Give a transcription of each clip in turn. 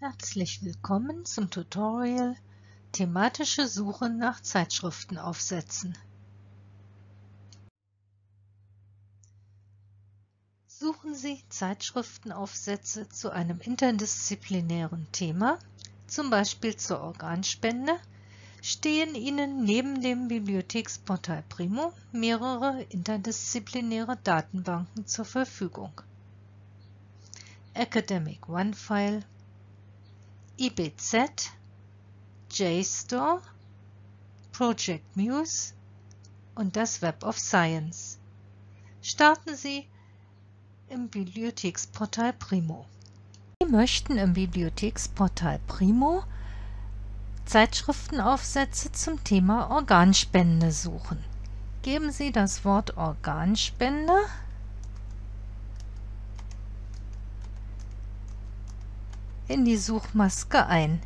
Herzlich willkommen zum Tutorial Thematische Suche nach Zeitschriftenaufsätzen. Suchen Sie Zeitschriftenaufsätze zu einem interdisziplinären Thema, zum Beispiel zur Organspende, stehen Ihnen neben dem Bibliotheksportal Primo mehrere interdisziplinäre Datenbanken zur Verfügung. Academic OneFile IBZ, JSTOR, Project Muse und das Web of Science. Starten Sie im Bibliotheksportal Primo. Sie möchten im Bibliotheksportal Primo Zeitschriftenaufsätze zum Thema Organspende suchen. Geben Sie das Wort Organspende in die Suchmaske ein.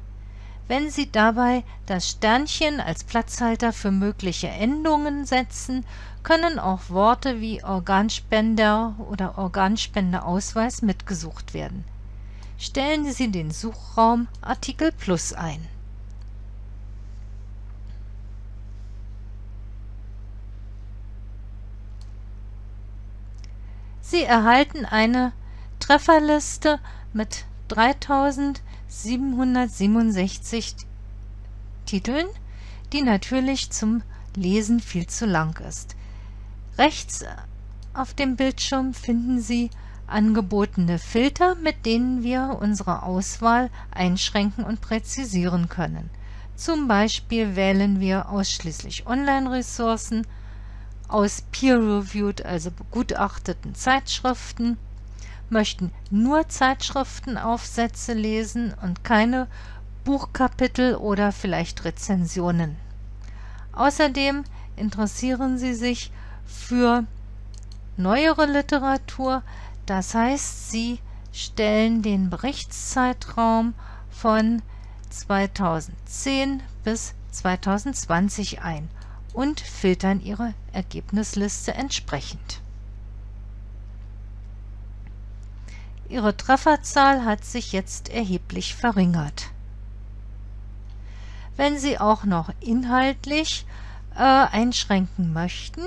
Wenn Sie dabei das Sternchen als Platzhalter für mögliche Endungen setzen, können auch Worte wie Organspender oder Organspendeausweis mitgesucht werden. Stellen Sie den Suchraum Artikel Plus ein. Sie erhalten eine Trefferliste mit 3767 Titeln, die natürlich zum Lesen viel zu lang ist. Rechts auf dem Bildschirm finden Sie angebotene Filter, mit denen wir unsere Auswahl einschränken und präzisieren können. Zum Beispiel wählen wir ausschließlich Online-Ressourcen aus peer-reviewed, also begutachteten Zeitschriften, möchten nur Zeitschriftenaufsätze lesen und keine Buchkapitel oder vielleicht Rezensionen. Außerdem interessieren sie sich für neuere Literatur, das heißt, sie stellen den Berichtszeitraum von 2010 bis 2020 ein und filtern ihre Ergebnisliste entsprechend. Ihre Trefferzahl hat sich jetzt erheblich verringert. Wenn Sie auch noch inhaltlich äh, einschränken möchten,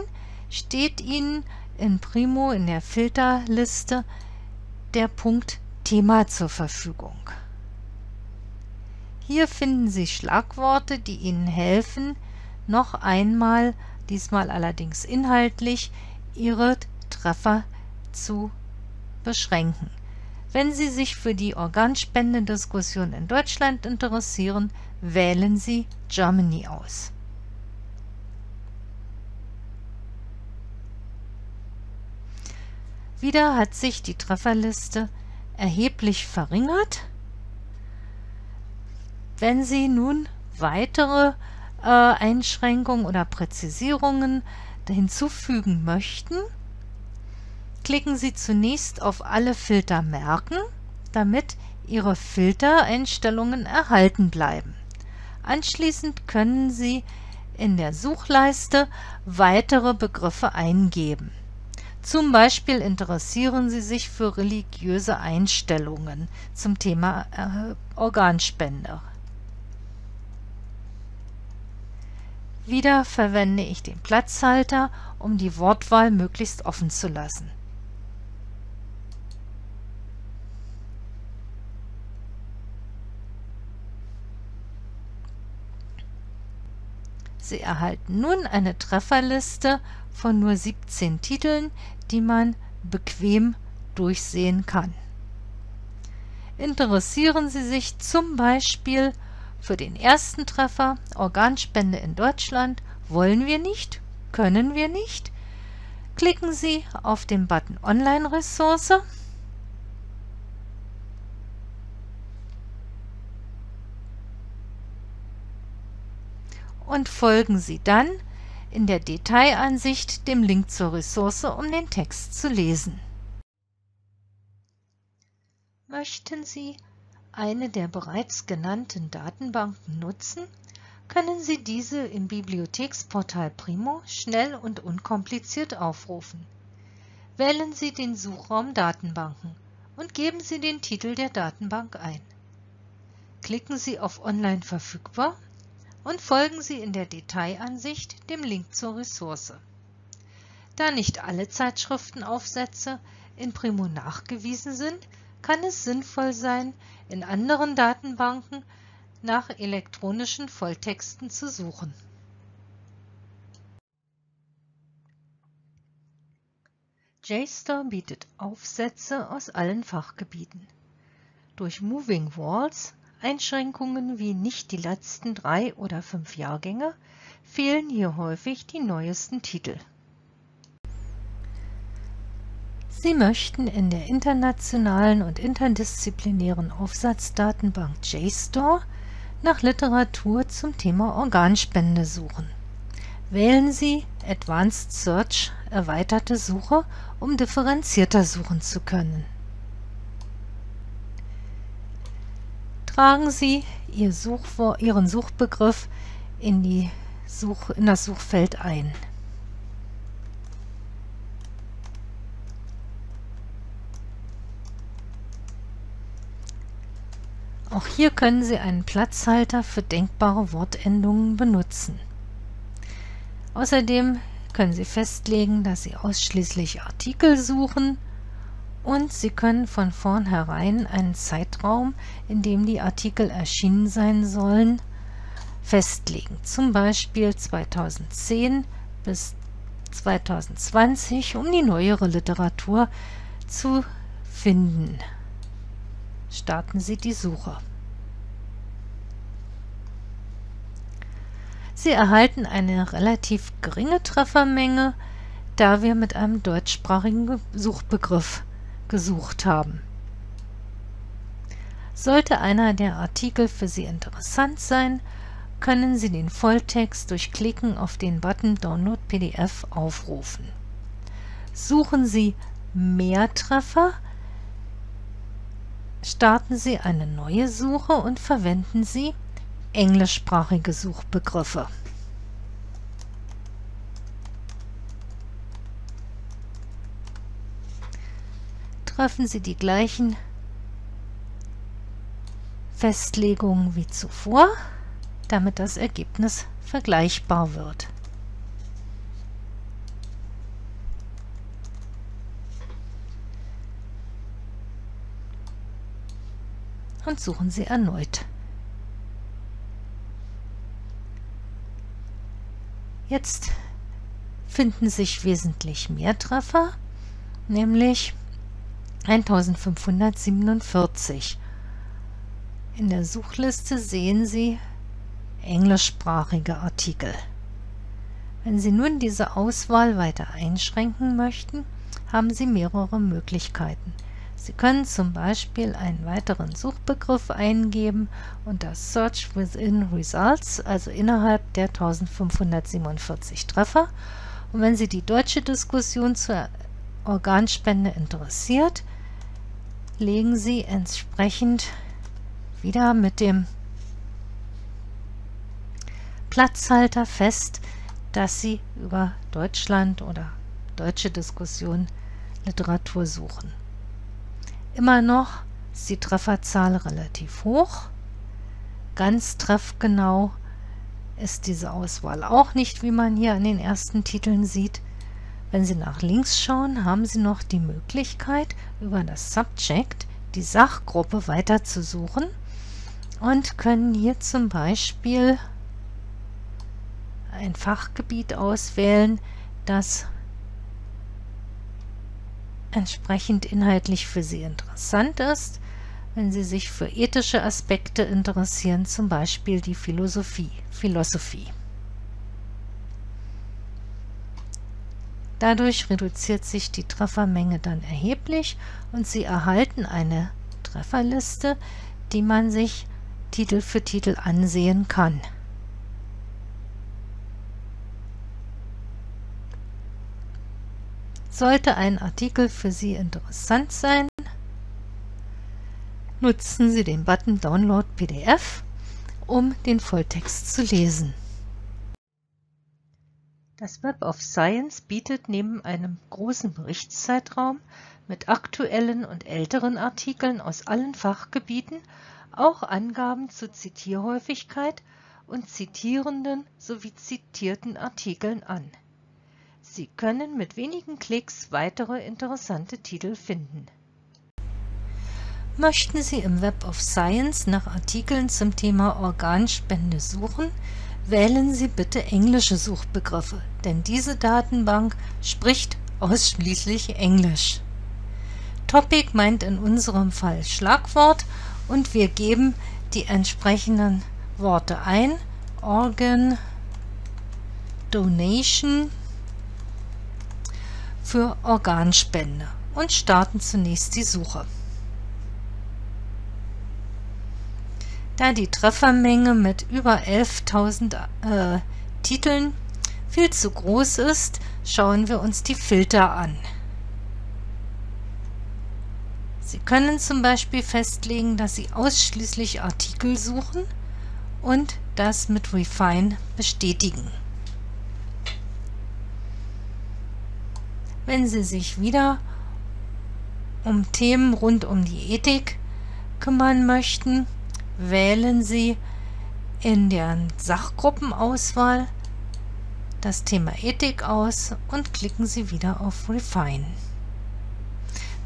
steht Ihnen in Primo in der Filterliste der Punkt Thema zur Verfügung. Hier finden Sie Schlagworte, die Ihnen helfen, noch einmal, diesmal allerdings inhaltlich, Ihre Treffer zu beschränken. Wenn Sie sich für die Organspendediskussion in Deutschland interessieren, wählen Sie Germany aus. Wieder hat sich die Trefferliste erheblich verringert. Wenn Sie nun weitere äh, Einschränkungen oder Präzisierungen hinzufügen möchten, klicken Sie zunächst auf Alle Filter merken, damit Ihre Filtereinstellungen erhalten bleiben. Anschließend können Sie in der Suchleiste weitere Begriffe eingeben. Zum Beispiel interessieren Sie sich für religiöse Einstellungen zum Thema äh, Organspende. Wieder verwende ich den Platzhalter, um die Wortwahl möglichst offen zu lassen. Sie erhalten nun eine Trefferliste von nur 17 Titeln, die man bequem durchsehen kann. Interessieren Sie sich zum Beispiel für den ersten Treffer Organspende in Deutschland wollen wir nicht, können wir nicht, klicken Sie auf den Button Online-Ressource und folgen Sie dann in der Detailansicht dem Link zur Ressource, um den Text zu lesen. Möchten Sie eine der bereits genannten Datenbanken nutzen, können Sie diese im Bibliotheksportal Primo schnell und unkompliziert aufrufen. Wählen Sie den Suchraum Datenbanken und geben Sie den Titel der Datenbank ein. Klicken Sie auf Online verfügbar und folgen Sie in der Detailansicht dem Link zur Ressource. Da nicht alle Zeitschriftenaufsätze in Primo nachgewiesen sind, kann es sinnvoll sein, in anderen Datenbanken nach elektronischen Volltexten zu suchen. JSTOR bietet Aufsätze aus allen Fachgebieten. Durch Moving Walls, Einschränkungen wie nicht die letzten drei oder fünf Jahrgänge, fehlen hier häufig die neuesten Titel. Sie möchten in der internationalen und interdisziplinären Aufsatzdatenbank JSTOR nach Literatur zum Thema Organspende suchen. Wählen Sie Advanced Search erweiterte Suche, um differenzierter suchen zu können. Tragen Sie Ihr Suchwort, Ihren Suchbegriff in, die Such, in das Suchfeld ein. Auch hier können Sie einen Platzhalter für denkbare Wortendungen benutzen. Außerdem können Sie festlegen, dass Sie ausschließlich Artikel suchen und Sie können von vornherein einen Zeitraum, in dem die Artikel erschienen sein sollen, festlegen. Zum Beispiel 2010 bis 2020, um die neuere Literatur zu finden. Starten Sie die Suche. Sie erhalten eine relativ geringe Treffermenge, da wir mit einem deutschsprachigen Suchbegriff gesucht haben. Sollte einer der Artikel für Sie interessant sein, können Sie den Volltext durch Klicken auf den Button Download PDF aufrufen. Suchen Sie mehr Treffer, starten Sie eine neue Suche und verwenden Sie englischsprachige Suchbegriffe. Treffen Sie die gleichen Festlegungen wie zuvor, damit das Ergebnis vergleichbar wird. Und suchen Sie erneut. Jetzt finden sich wesentlich mehr Treffer, nämlich 1547. In der Suchliste sehen Sie englischsprachige Artikel. Wenn Sie nun diese Auswahl weiter einschränken möchten, haben Sie mehrere Möglichkeiten. Sie können zum Beispiel einen weiteren Suchbegriff eingeben das Search Within Results, also innerhalb der 1547 Treffer. Und wenn Sie die deutsche Diskussion zur Organspende interessiert, legen Sie entsprechend wieder mit dem Platzhalter fest, dass Sie über Deutschland oder deutsche Diskussion Literatur suchen. Immer noch ist die Trefferzahl relativ hoch. Ganz treffgenau ist diese Auswahl auch nicht, wie man hier an den ersten Titeln sieht. Wenn Sie nach links schauen, haben Sie noch die Möglichkeit, über das Subject die Sachgruppe weiterzusuchen und können hier zum Beispiel ein Fachgebiet auswählen, das entsprechend inhaltlich für Sie interessant ist, wenn Sie sich für ethische Aspekte interessieren, zum Beispiel die Philosophie. Philosophie. Dadurch reduziert sich die Treffermenge dann erheblich und Sie erhalten eine Trefferliste, die man sich Titel für Titel ansehen kann. Sollte ein Artikel für Sie interessant sein, nutzen Sie den Button Download PDF, um den Volltext zu lesen. Das Web of Science bietet neben einem großen Berichtszeitraum mit aktuellen und älteren Artikeln aus allen Fachgebieten auch Angaben zu Zitierhäufigkeit und zitierenden sowie zitierten Artikeln an. Sie können mit wenigen Klicks weitere interessante Titel finden. Möchten Sie im Web of Science nach Artikeln zum Thema Organspende suchen, wählen Sie bitte englische Suchbegriffe, denn diese Datenbank spricht ausschließlich Englisch. Topic meint in unserem Fall Schlagwort und wir geben die entsprechenden Worte ein. Organ Donation für Organspende und starten zunächst die Suche. Da die Treffermenge mit über 11.000 äh, Titeln viel zu groß ist, schauen wir uns die Filter an. Sie können zum Beispiel festlegen, dass Sie ausschließlich Artikel suchen und das mit Refine bestätigen. Wenn Sie sich wieder um Themen rund um die Ethik kümmern möchten, wählen Sie in der Sachgruppenauswahl das Thema Ethik aus und klicken Sie wieder auf Refine.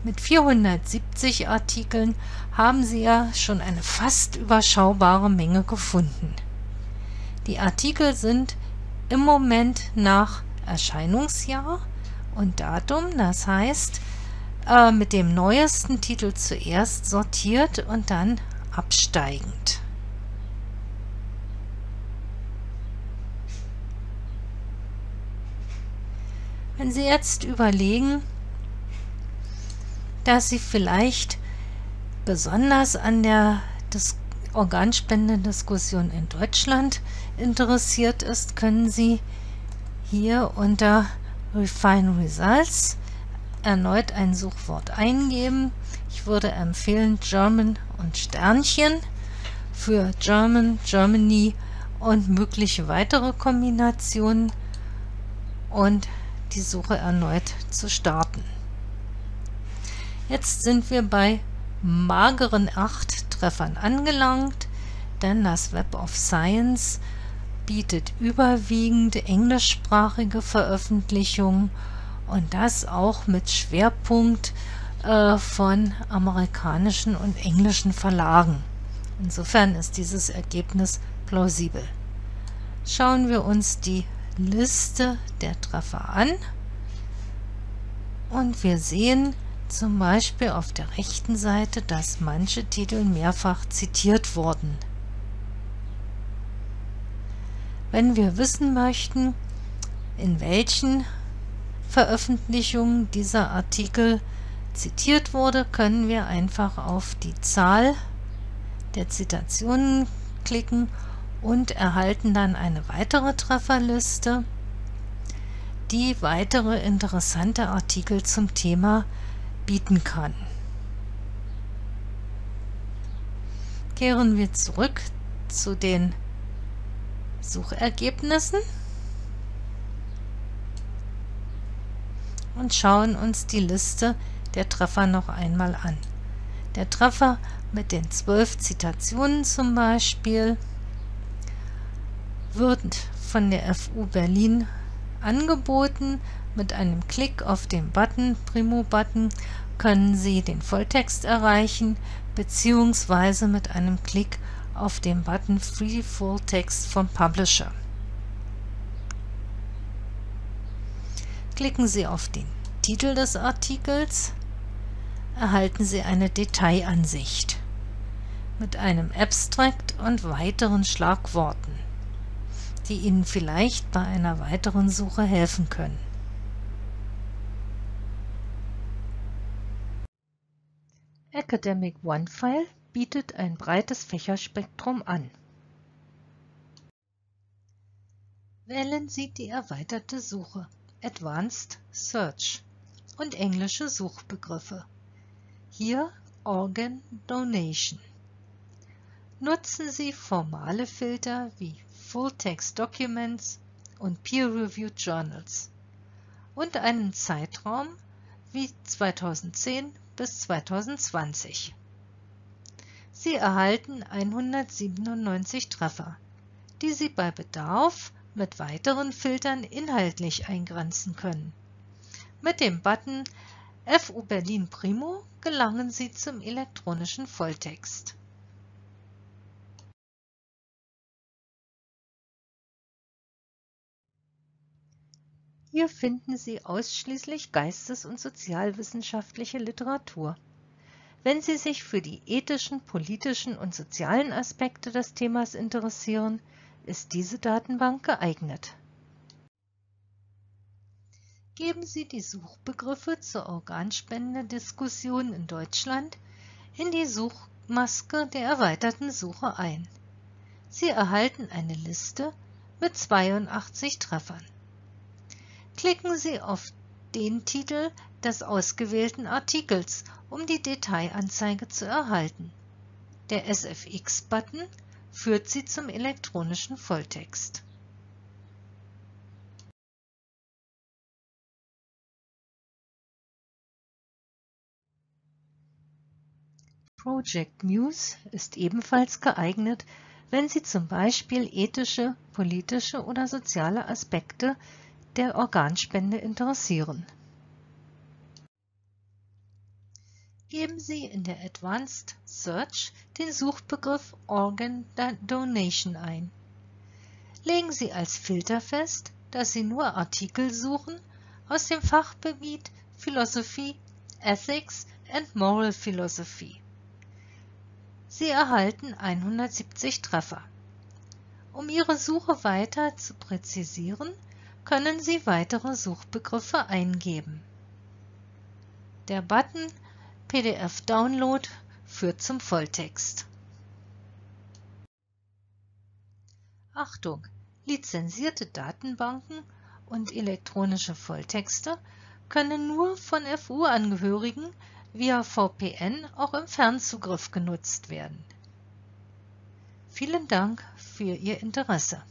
Mit 470 Artikeln haben Sie ja schon eine fast überschaubare Menge gefunden. Die Artikel sind im Moment nach Erscheinungsjahr und Datum, das heißt äh, mit dem neuesten Titel zuerst sortiert und dann absteigend. Wenn Sie jetzt überlegen, dass Sie vielleicht besonders an der Dis Organspendediskussion in Deutschland interessiert ist, können Sie hier unter Refine Results erneut ein Suchwort eingeben. Ich würde empfehlen German und Sternchen für German, Germany und mögliche weitere Kombinationen und die Suche erneut zu starten. Jetzt sind wir bei mageren 8 Treffern angelangt, denn das Web of Science bietet überwiegend englischsprachige Veröffentlichungen und das auch mit Schwerpunkt äh, von amerikanischen und englischen Verlagen. Insofern ist dieses Ergebnis plausibel. Schauen wir uns die Liste der Treffer an und wir sehen zum Beispiel auf der rechten Seite, dass manche Titel mehrfach zitiert wurden. Wenn wir wissen möchten, in welchen Veröffentlichungen dieser Artikel zitiert wurde, können wir einfach auf die Zahl der Zitationen klicken und erhalten dann eine weitere Trefferliste, die weitere interessante Artikel zum Thema bieten kann. Kehren wir zurück zu den Suchergebnissen und schauen uns die Liste der Treffer noch einmal an. Der Treffer mit den zwölf Zitationen zum Beispiel wird von der FU Berlin angeboten. Mit einem Klick auf den Button, Primo-Button, können Sie den Volltext erreichen, beziehungsweise mit einem Klick auf den Button Free Full Text vom Publisher. Klicken Sie auf den Titel des Artikels, erhalten Sie eine Detailansicht mit einem Abstract und weiteren Schlagworten, die Ihnen vielleicht bei einer weiteren Suche helfen können. Academic OneFile bietet ein breites Fächerspektrum an. Wählen Sie die erweiterte Suche Advanced Search und englische Suchbegriffe. Hier Organ Donation. Nutzen Sie formale Filter wie Full Text Documents und Peer-Reviewed Journals und einen Zeitraum wie 2010 bis 2020. Sie erhalten 197 Treffer, die Sie bei Bedarf mit weiteren Filtern inhaltlich eingrenzen können. Mit dem Button FU Berlin Primo gelangen Sie zum elektronischen Volltext. Hier finden Sie ausschließlich geistes- und sozialwissenschaftliche Literatur. Wenn Sie sich für die ethischen, politischen und sozialen Aspekte des Themas interessieren, ist diese Datenbank geeignet. Geben Sie die Suchbegriffe zur Organspendediskussion in Deutschland in die Suchmaske der erweiterten Suche ein. Sie erhalten eine Liste mit 82 Treffern. Klicken Sie auf den Titel des ausgewählten Artikels, um die Detailanzeige zu erhalten. Der SFX-Button führt Sie zum elektronischen Volltext. Project News ist ebenfalls geeignet, wenn Sie zum Beispiel ethische, politische oder soziale Aspekte der Organspende interessieren. Geben Sie in der Advanced Search den Suchbegriff Organ Donation ein. Legen Sie als Filter fest, dass Sie nur Artikel suchen aus dem Fachgebiet Philosophy, Ethics and Moral Philosophy. Sie erhalten 170 Treffer. Um Ihre Suche weiter zu präzisieren, können Sie weitere Suchbegriffe eingeben. Der Button PDF Download führt zum Volltext. Achtung! Lizenzierte Datenbanken und elektronische Volltexte können nur von FU-Angehörigen via VPN auch im Fernzugriff genutzt werden. Vielen Dank für Ihr Interesse.